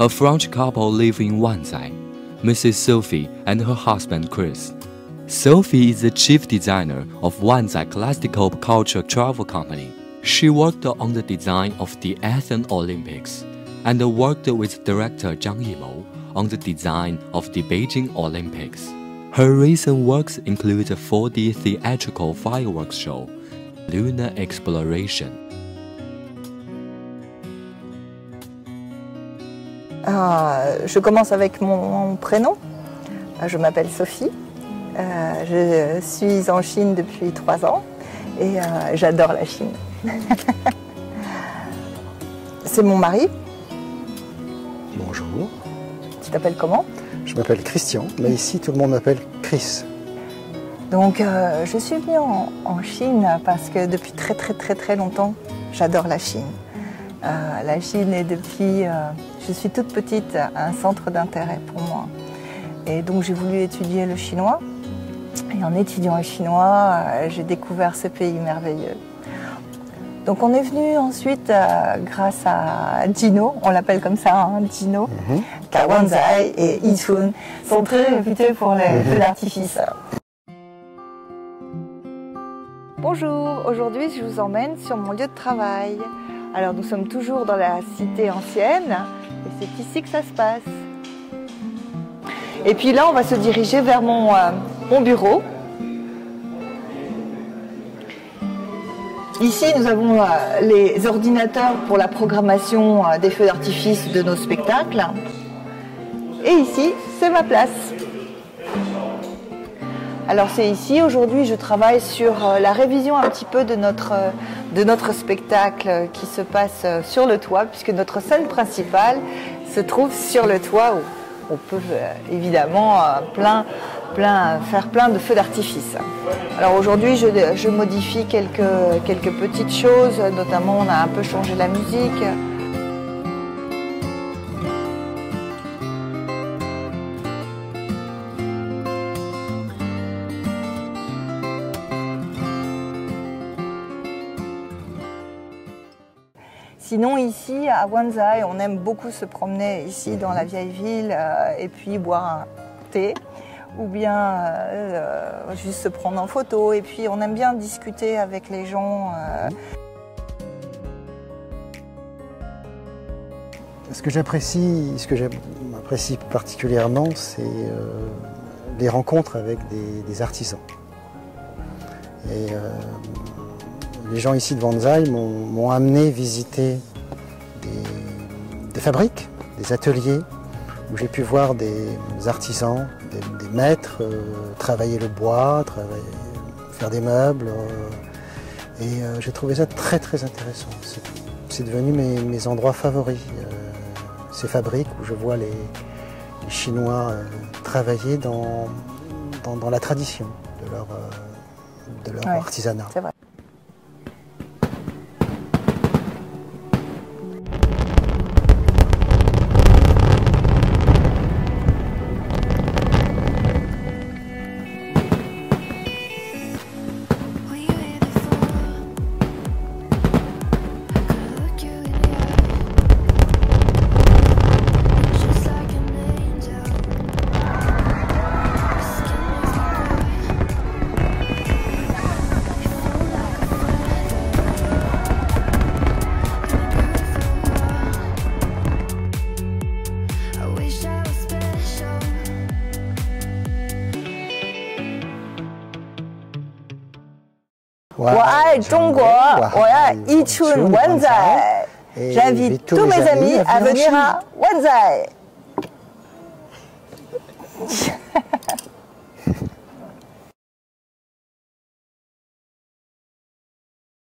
A French couple live in Wanzai, Mrs. Sophie and her husband Chris. Sophie is the chief designer of Wanzai Classical Culture Travel Company. She worked on the design of the Athens Olympics and worked with director Zhang Yimou on the design of the Beijing Olympics. Her recent works include a 4D theatrical fireworks show, Lunar Exploration. Euh, je commence avec mon prénom. Je m'appelle Sophie. Euh, je suis en Chine depuis trois ans et euh, j'adore la Chine. C'est mon mari. Bonjour. Tu t'appelles comment? Je m'appelle Christian, mais ici tout le monde m'appelle Chris. Donc euh, je suis venue en, en, Chine parce que depuis très très très très longtemps, j'adore la Chine. La Chine est depuis, je suis toute petite, un centre d'intérêt pour moi. Et donc j'ai voulu étudier le chinois. Et en étudiant le chinois, euh, j'ai découvert ce pays merveilleux. Donc on est venu ensuite, euh, grâce à Dino, on l'appelle comme ça, hein, Dino, mm et Yichun sont très réputés pour les mhm. feux d'artifice. Bonjour, aujourd'hui je vous emmène sur mon lieu de travail. Alors nous sommes toujours dans la cité ancienne et c'est ici que ça se passe. Et puis là on va se diriger vers mon, euh, bureau. Ici, nous avons euh, les ordinateurs pour la programmation euh, des feux d'artifice de nos spectacles. Et ici, c'est ma place. Alors c'est ici, aujourd'hui, je travaille sur euh, la révision un petit peu de notre, de notre spectacle qui se passe sur le toit, puisque notre scène principale se trouve sur le toit où on peut évidemment plein faire plein de feux d'artifice. Alors aujourd'hui, je, modifie quelques, quelques petites choses, notamment on a un peu changé la musique. Sinon ici à Wanzai, on aime beaucoup se promener ici dans la vieille ville euh, et puis boire un thé ou bien euh, juste se prendre en photo. Et puis on aime bien discuter avec les gens. Euh. Ce que j'apprécie, ce que j'apprécie particulièrement, c'est euh, les rencontres avec des, artisans. Les gens ici de Vanzai m'ont amené visiter des fabriques, des ateliers, où j'ai pu voir des artisans, des, maîtres euh, travailler le bois, faire des meubles. Euh, et euh, j'ai trouvé ça très très intéressant. C'est devenu mes, endroits favoris. ces fabriques où je vois les, Chinois travailler dans, dans, la tradition de leur, de leur artisanat. 我爱中国，我爱一春万载。J'invite tous mes.